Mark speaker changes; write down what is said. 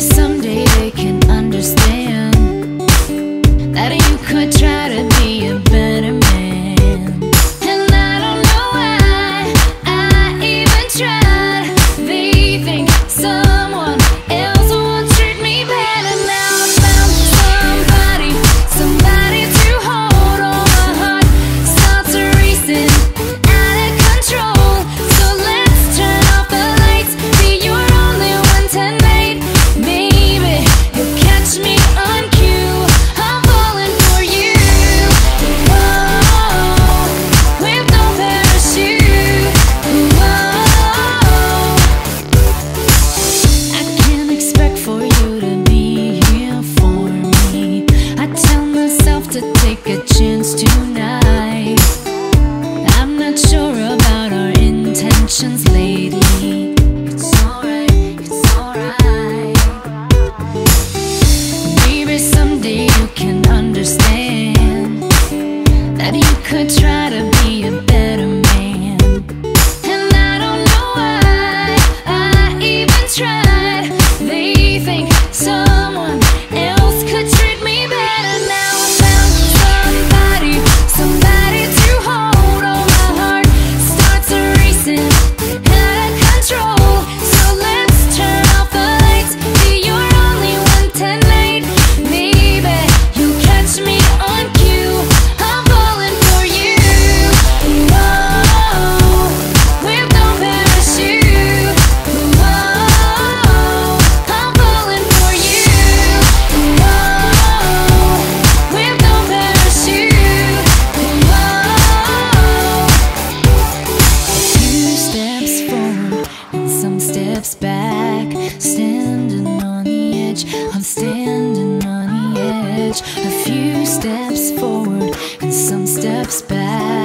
Speaker 1: someday they can understand that you could try to steps back, standing on the edge. I'm standing on the edge. A few steps forward and some steps back.